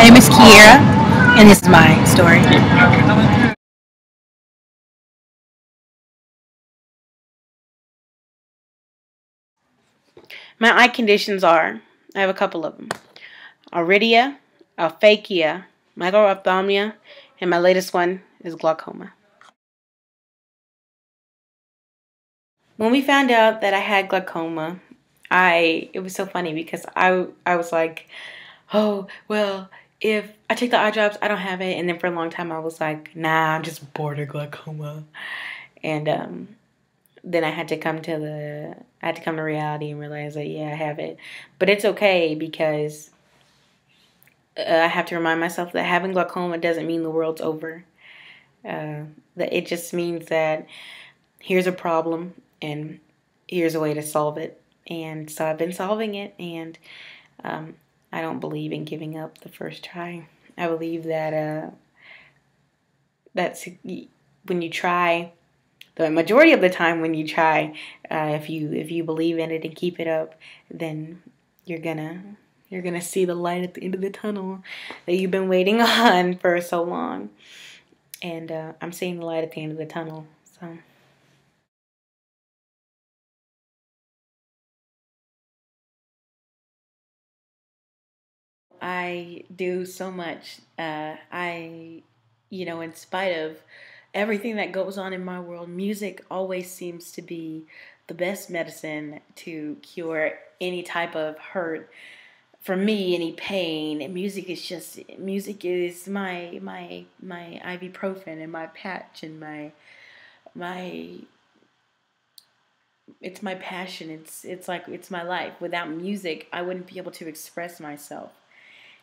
name is Kieara, and this is my story. My eye conditions are, I have a couple of them. Iridia, aphakia, microphthalmia, and my latest one is glaucoma. When we found out that I had glaucoma, I it was so funny because I I was like, oh well, if I take the eye drops, I don't have it. And then for a long time, I was like, nah, I'm just border glaucoma. And um, then I had to come to the I had to come to reality and realize that yeah, I have it. But it's okay because uh, I have to remind myself that having glaucoma doesn't mean the world's over. Uh, that it just means that here's a problem and here's a way to solve it. And so I've been solving it, and um, I don't believe in giving up the first try. I believe that uh, that's when you try. The majority of the time, when you try, uh, if you if you believe in it and keep it up, then you're gonna you're gonna see the light at the end of the tunnel that you've been waiting on for so long. And uh, I'm seeing the light at the end of the tunnel. So. I do so much. Uh, I, you know, in spite of everything that goes on in my world, music always seems to be the best medicine to cure any type of hurt. For me, any pain, music is just music is my my my ibuprofen and my patch and my my it's my passion. It's it's like it's my life. Without music, I wouldn't be able to express myself.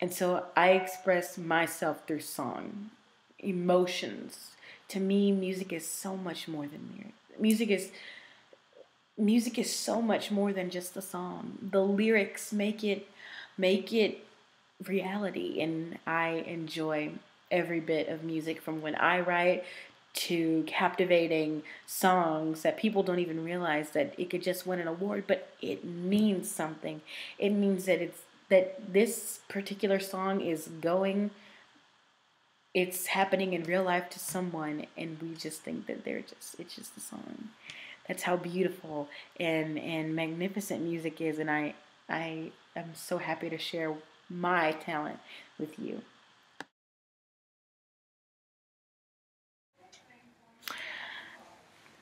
And so I express myself through song, emotions. To me, music is so much more than lyrics. Music is music is so much more than just the song. The lyrics make it make it reality and I enjoy every bit of music from when I write to captivating songs that people don't even realize that it could just win an award, but it means something. It means that it's that this particular song is going it's happening in real life to someone and we just think that they're just it's just a song. That's how beautiful and and magnificent music is and i i am so happy to share my talent with you.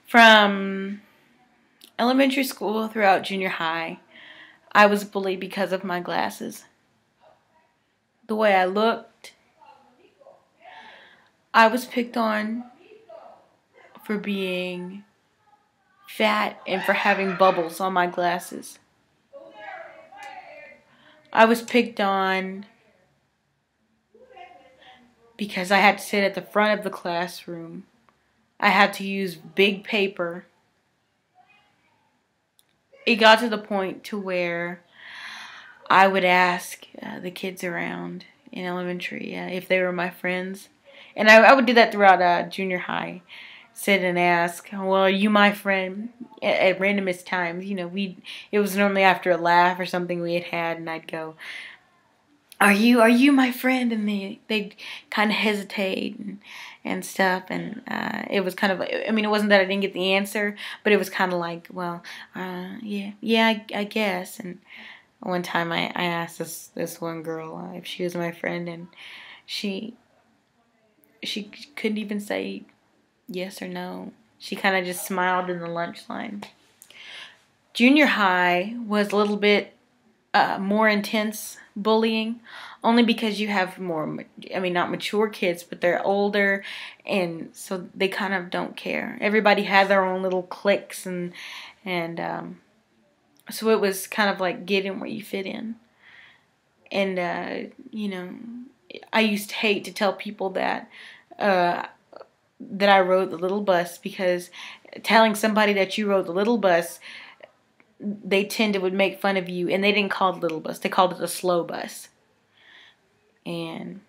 From elementary school throughout junior high I was bullied because of my glasses. The way I looked. I was picked on for being fat and for having bubbles on my glasses. I was picked on because I had to sit at the front of the classroom. I had to use big paper it got to the point to where I would ask uh, the kids around in elementary uh, if they were my friends, and I, I would do that throughout uh, junior high. Sit and ask, "Well, are you my friend?" At, at randomest times, you know, we it was normally after a laugh or something we had had, and I'd go, are you are you my friend? And they they kind of hesitate and, and stuff. And uh, it was kind of i mean it wasn't that i didn't get the answer but it was kind of like well uh, yeah yeah I, I, guess. And one time i, I asked this this one girl uh, if she was my friend and she she couldn't even say yes or no. She kind of just smiled in the lunch line. Junior high was a little bit uh, more intense bullying only because you have more i mean not mature kids but they're older and so they kind of don't care. Everybody has their own little cliques and and um, so it was kind of like getting where you fit in. And uh, you know i used to hate to tell people that uh, that i rode the little bus because telling somebody that you rode the little bus they tended would make fun of you and they didn't call it little bus they called it a slow bus. And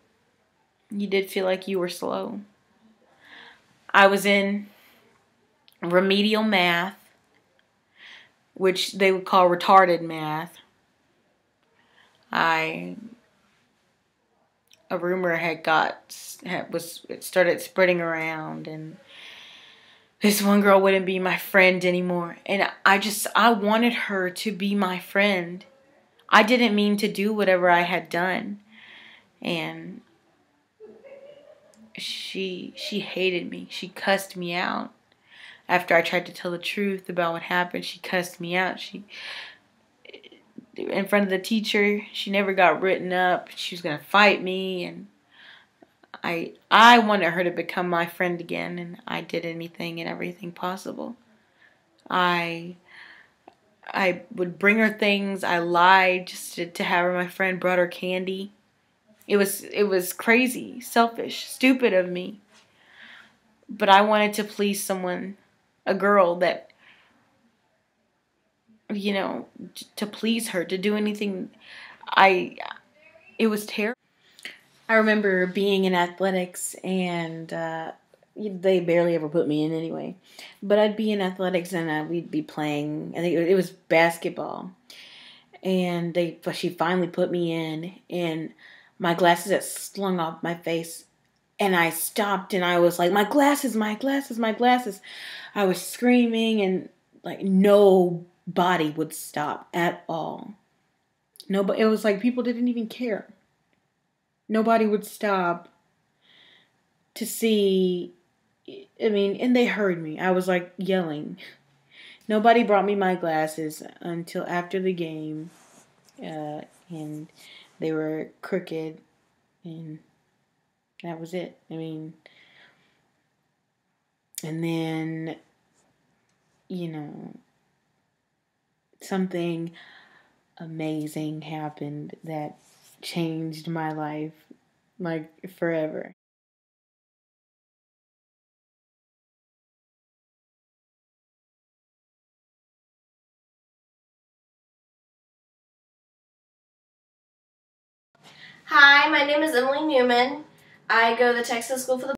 you did feel like you were slow. I was in remedial math which they would call retarded math. I a rumor had got had, was it started spreading around and this one girl wouldn't be my friend anymore and I just I wanted her to be my friend. I didn't mean to do whatever I had done. And she she hated me. She cussed me out. After I tried to tell the truth about what happened, she cussed me out. She in front of the teacher. She never got written up. She was gonna fight me, and I I wanted her to become my friend again, and I did anything and everything possible. I I would bring her things. I lied just to, to have her my friend. Brought her candy. It was it was crazy, selfish, stupid of me. But I wanted to please someone, a girl that you know, to please her, to do anything. I, it was terrible. I remember being in athletics and uh, they barely ever put me in anyway. But I'd be in athletics and uh, we'd be playing. I think it was basketball, and they she finally put me in, and my glasses had slung off my face, and I stopped and I was like, "My glasses, my glasses, my glasses!" I was screaming and like no body would stop at all. Nobody, it was like people didn't even care. Nobody would stop to see. I mean, and they heard me. I was like yelling. Nobody brought me my glasses until after the game, uh, and they were crooked, and that was it. I mean, and then, you know, something amazing happened that changed my life like forever. Hi, my name is Emily Newman. I go to the Texas School for the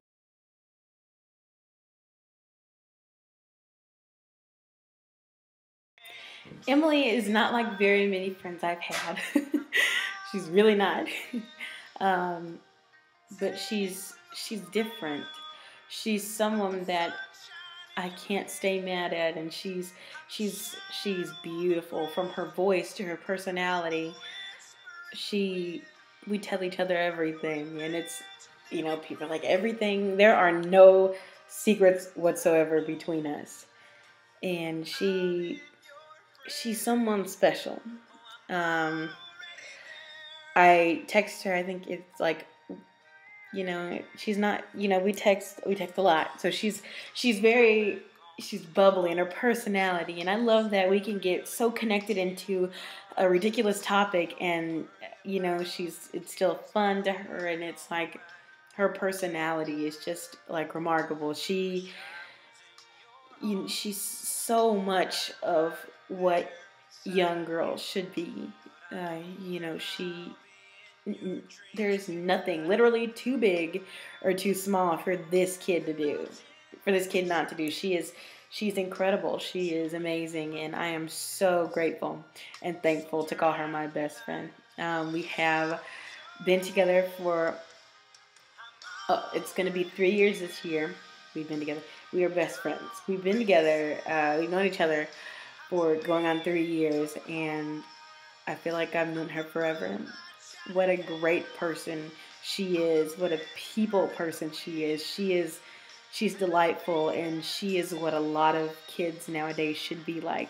Emily is not like very many friends I've had. she's really not. Um, but she's she's different. She's someone that I can't stay mad at, and she's she's she's beautiful from her voice to her personality. She we tell each other everything, and it's you know people like everything. There are no secrets whatsoever between us, and she she's someone special. Um, I text her. I think it's like, you know, she's not. You know, we text. We text a lot. So she's she's very she's bubbly in her personality, and I love that we can get so connected into a ridiculous topic, and you know, she's it's still fun to her, and it's like her personality is just like remarkable. She you she's so much of what young girls should be. Uh, you know, she there's nothing literally too big or too small for this kid to do. For this kid not to do. She is she's incredible. She is amazing and I am so grateful and thankful to call her my best friend. Um, we have been together for uh, it's going to be three years this year. We've been together. We are best friends. We've been together. Uh, we've known each other for going on three years, and I feel like I've known her forever. What a great person she is. What a people person she is. She is she's delightful and she is what a lot of kids nowadays should be like.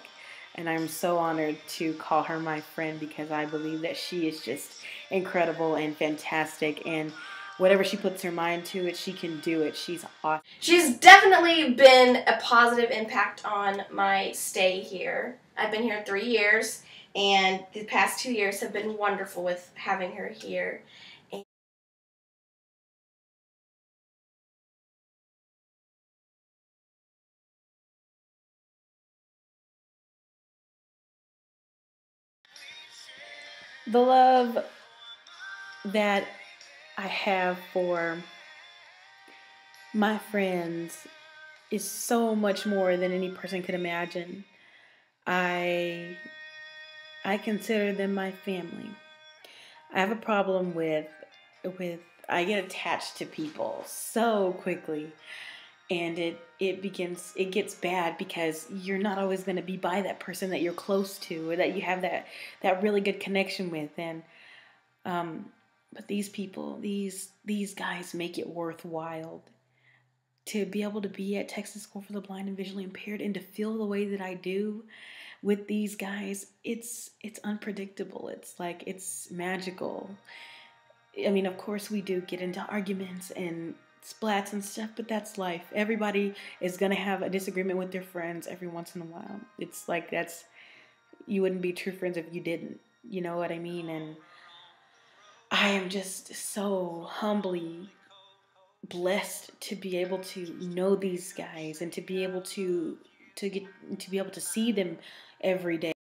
And I'm so honored to call her my friend because I believe that she is just incredible and fantastic and whatever she puts her mind to it, she can do it. She's awesome. She's definitely been a positive impact on my stay here. I've been here three years, and the past two years have been wonderful with having her here. The love that I have for my friends is so much more than any person could imagine. I I consider them my family. I have a problem with with I get attached to people so quickly and it it begins it gets bad because you're not always going to be by that person that you're close to or that you have that that really good connection with and um but these people these these guys make it worthwhile to be able to be at Texas School for the Blind and Visually Impaired and to feel the way that I do with these guys it's it's unpredictable it's like it's magical I mean of course we do get into arguments and splats and stuff, but that's life. Everybody is going to have a disagreement with their friends every once in a while. It's like that's, you wouldn't be true friends if you didn't. You know what I mean? And I am just so humbly blessed to be able to know these guys and to be able to to get to be able to see them every day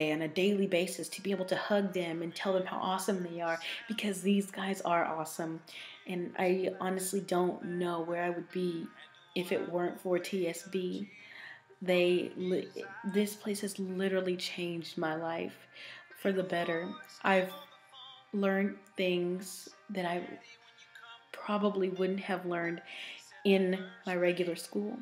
on a daily basis to be able to hug them and tell them how awesome they are because these guys are awesome. And I honestly don't know where I would be if it weren't for TSB. They this place has literally changed my life for the better. I've learned things that I probably wouldn't have learned in my regular school.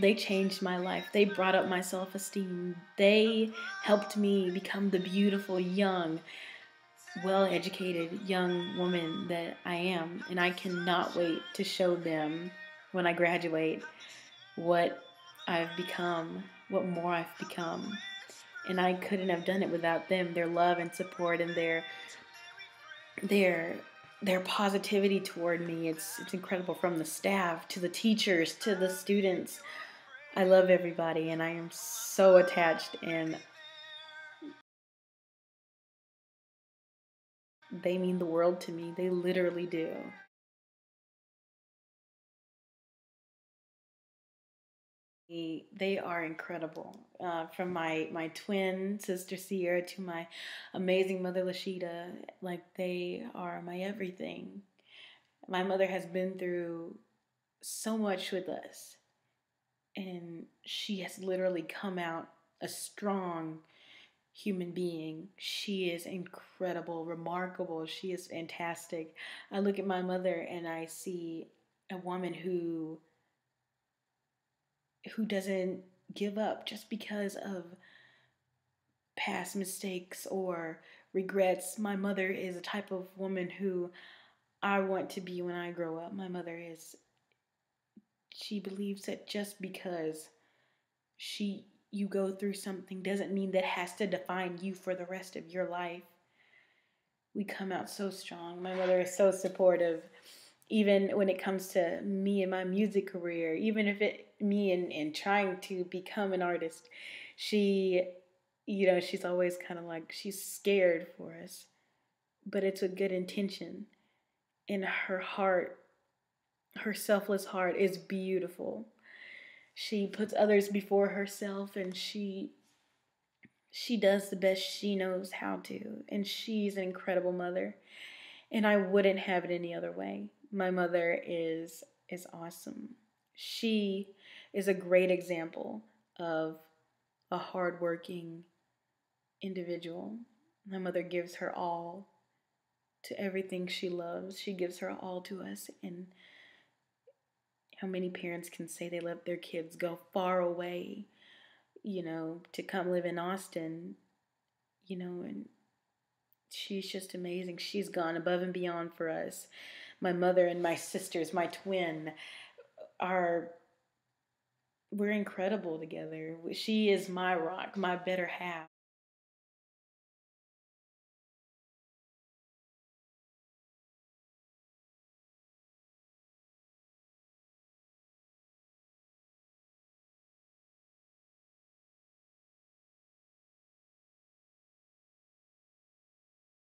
They changed my life. They brought up my self esteem. They helped me become the beautiful, young, well educated young woman that I am. And I cannot wait to show them when I graduate what I've become, what more I've become. And I couldn't have done it without them, their love and support and their their their positivity toward me. It's it's incredible from the staff to the teachers to the students. I love everybody and I am so attached and they mean the world to me. They literally do. They are incredible. Uh, from my, my twin sister Sierra to my amazing mother Lashida, like they are my everything. My mother has been through so much with us and she has literally come out a strong human being. She is incredible, remarkable. She is fantastic. I look at my mother and I see a woman who who doesn't give up just because of past mistakes or regrets. My mother is a type of woman who I want to be when I grow up. My mother is she believes that just because she you go through something doesn't mean that has to define you for the rest of your life. We come out so strong. My mother is so supportive even when it comes to me and my music career, even if it me and, and trying to become an artist, she you know, she's always kind of like she's scared for us. But it's a good intention. In her heart her selfless heart is beautiful. She puts others before herself and she she does the best she knows how to and she's an incredible mother and I wouldn't have it any other way. My mother is is awesome. She is a great example of a hardworking individual. My mother gives her all to everything she loves. She gives her all to us and how many parents can say they let their kids go far away, you know, to come live in Austin, you know, and she's just amazing. She's gone above and beyond for us. My mother and my sisters, my twin, are we're incredible together. She is my rock, my better half.